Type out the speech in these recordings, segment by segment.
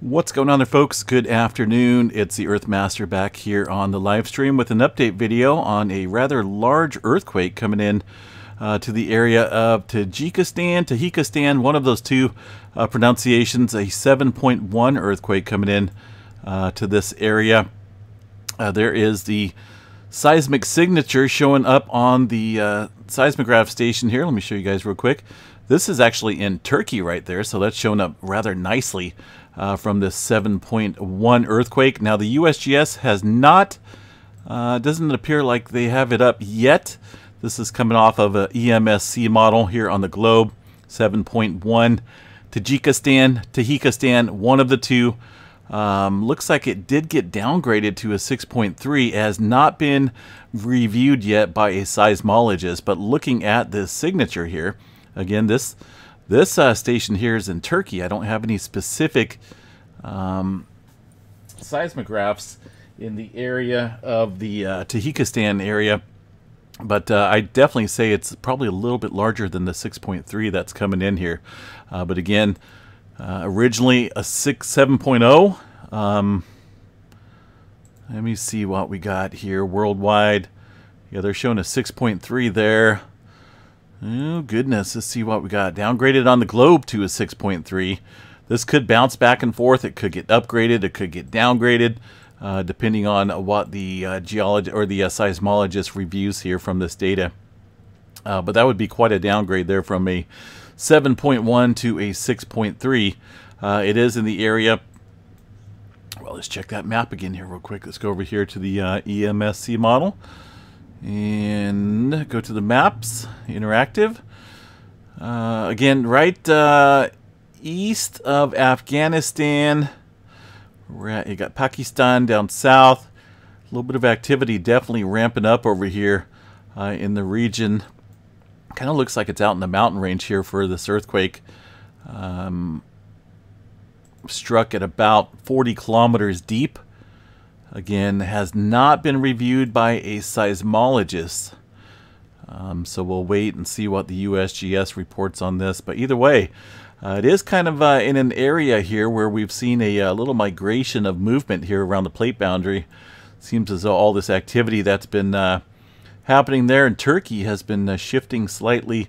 What's going on there folks? Good afternoon. It's the Earthmaster back here on the live stream with an update video on a rather large earthquake coming in uh, to the area of Tajikistan, Tajikistan, one of those two uh, pronunciations, a 7.1 earthquake coming in uh, to this area. Uh, there is the seismic signature showing up on the uh, seismograph station here. Let me show you guys real quick. This is actually in Turkey right there, so that's showing up rather nicely uh, from this 7.1 earthquake. Now the USGS has not, uh, doesn't appear like they have it up yet. This is coming off of a EMSC model here on the globe, 7.1. Tajikistan, Tajikistan, one of the two. Um, looks like it did get downgraded to a 6.3. It has not been reviewed yet by a seismologist, but looking at this signature here, again, this this uh, station here is in Turkey. I don't have any specific um, seismographs in the area of the uh, Tajikistan area, but uh, I definitely say it's probably a little bit larger than the 6.3 that's coming in here. Uh, but again, uh, originally a 6 7.0. Um, let me see what we got here worldwide. Yeah, they're showing a 6.3 there. Oh, goodness. Let's see what we got. Downgraded on the globe to a 6.3. This could bounce back and forth. It could get upgraded. It could get downgraded, uh, depending on what the uh, geologist or the uh, seismologist reviews here from this data. Uh, but that would be quite a downgrade there from a 7.1 to a 6.3. Uh, it is in the area. Well, let's check that map again here real quick. Let's go over here to the uh, EMSC model and go to the maps, interactive. Uh, again, right uh, east of Afghanistan. We're at, you got Pakistan down south. A little bit of activity definitely ramping up over here uh, in the region. Kind of looks like it's out in the mountain range here for this earthquake. Um, struck at about 40 kilometers deep again, has not been reviewed by a seismologist. Um, so we'll wait and see what the USGS reports on this. But either way, uh, it is kind of uh, in an area here where we've seen a, a, uh, little migration of movement here around the plate boundary. Seems as though all this activity that's been uh, happening there in Turkey has been uh, shifting slightly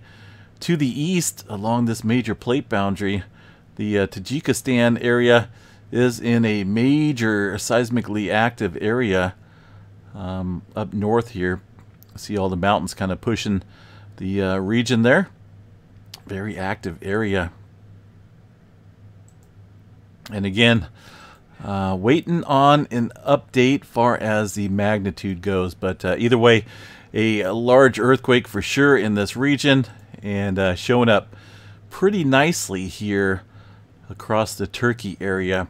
to the east along this major plate boundary. The uh, Tajikistan area is in a major seismically active area um, up north here. See all the mountains kind of pushing the uh, region there. Very active area. And again, uh, waiting on an update far as the magnitude goes. But uh, either way, a large earthquake for sure in this region and uh, showing up pretty nicely here across the Turkey area.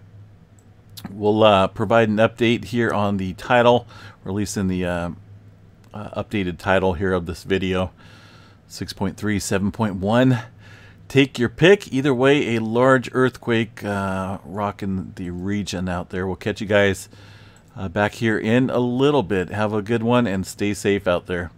We'll uh, provide an update here on the title, releasing the uh, uh, updated title here of this video. 6.3, 7.1. Take your pick. Either way, a large earthquake uh, rocking the region out there. We'll catch you guys uh, back here in a little bit. Have a good one and stay safe out there.